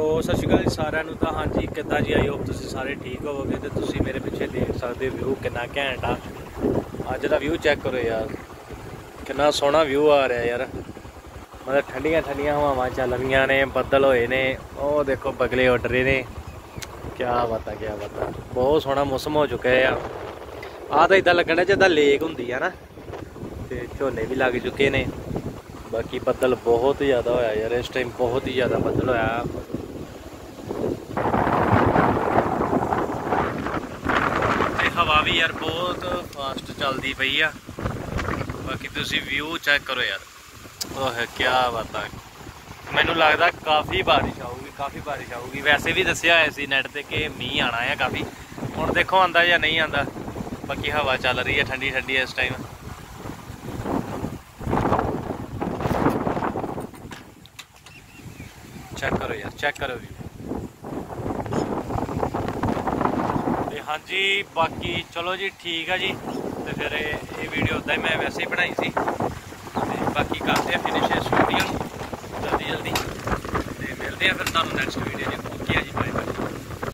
ਸੋ ਸਤਿ ਸ਼੍ਰੀ ਅਕਾਲ ਜੀ ਸਾਰਿਆਂ ਨੂੰ ਤਾਂ ਹਾਂਜੀ, ਕਿੱਦਾਂ ਜੀ? ਆਈ ਹੋਪ ਤੁਸੀਂ ਸਾਰੇ ਠੀਕ ਹੋਵੋਗੇ ਤੇ ਤੁਸੀਂ ਮੇਰੇ ਪਿੱਛੇ ਦੇਖ ਸਕਦੇ ਹੋ ਵਿਊ ਕਿੰਨਾ ਘੈਂਟ ਆ। ਅੱਜ ਦਾ ਵਿਊ ਚੈੱਕ ਕਰੋ ਯਾਰ, ਕਿੰਨਾ ਸੋਹਣਾ ਵਿਊ ਆ ਰਿਹਾ ਯਾਰ। ਮਤਲਬ ਠੰਡੀਆਂ ਠੰਡੀਆਂ ਹਵਾਵਾਂ ਚੱਲ ਰਹੀਆਂ ਨੇ, ਬੱਦਲ ਹੋਏ ਨੇ, ਉਹ ਦੇਖੋ ਬਗਲੇ ਉੱਡ ਰਹੇ ਨੇ। ਕੀ ਬਾਤਾਂ ਕੀ ਬਾਤਾਂ। ਬਹੁਤ ਸੋਹਣਾ ਮੌਸਮ ਹੋ ਚੁੱਕਾ ਹੈ ਆ। ਆਹ ਤਾਂ ਇਦਾਂ ਲੱਗਣਾ ਜਿੱਦਾਂ ਲੇਕ ਹੁੰਦੀ ਆ ਨਾ, ਤੇ ਝੋਨੇ ਵੀ ਲੱਗ ਚੁੱਕੇ ਨੇ। ਬਾਕੀ ਬੱਦਲ ਬਹੁਤ ਜ਼ਿਆਦਾ ਹੋਇਆ ਯਾਰ, ਇਸ ਟਾਈਮ ਬਹੁਤ ਹੀ ਜ਼ਿਆਦਾ ਬੱਦਲ ਹੋਇਆ। ਹਵਾ ਵੀ ਯਾਰ ਬਹੁਤ ਫਾਸਟ ਚੱਲਦੀ ਪਈ ਆ। ਬਾਕੀ ਤੁਸੀਂ ਵਿਊ ਚੈੱਕ ਕਰੋ ਯਾਰ। ਓਹ ਕੀ ਬਾਤਾਂ ਮੈਨੂੰ ਲੱਗਦਾ ਕਾਫੀ ਬਾਰਿਸ਼ ਆਊਗੀ, ਕਾਫੀ ਬਾਰਿਸ਼ ਆਊਗੀ। ਵੈਸੇ ਵੀ ਦੱਸਿਆ ਹੋਇਆ ਸੀ ਨੈਟ ਤੇ ਕਿ ਮੀਂਹ ਆਣਾ ਆ ਕਾਫੀ। ਹੁਣ ਦੇਖੋ ਆਂਦਾ ਜਾਂ ਨਹੀਂ ਆਂਦਾ ਬਾਕੀ ਹਵਾ ਚੱਲ ਰਹੀ ਹੈ ਠੰਡੀ ਠੰਡੀ ਇਸ ਟਾਈਮ ਚੈੱਕ ਕਰੋ ਯਾਰ ਚੈੱਕ ਕਰੋ ਵੀ ਤੇ ਹਾਂਜੀ, ਬਾਕੀ ਚਲੋ ਜੀ, ਠੀਕ ਆ ਜੀ। ਤੇ ਫਿਰ ਇਹ ਵੀਡੀਓ ਉਦਾਂ ਹੀ ਮੈਂ ਵੈਸੇ ਹੀ ਬਣਾਈ ਸੀ। ਤੇ ਬਾਕੀ ਕਰਦੇ ਆ ਫਿਨਿਸ਼ ਇਸ ਵੀਡੀਓ ਨੂੰ ਜਲਦੀ ਜਲਦੀ ਤੇ ਮਿਲਦੇ ਆ ਫਿਰ ਤੁਹਾਨੂੰ ਨੈਕਸਟ ਵੀਡੀਓ 'ਚ। ਓਕੇ ਆ ਜੀ ਬਾਏ ਬਾਏ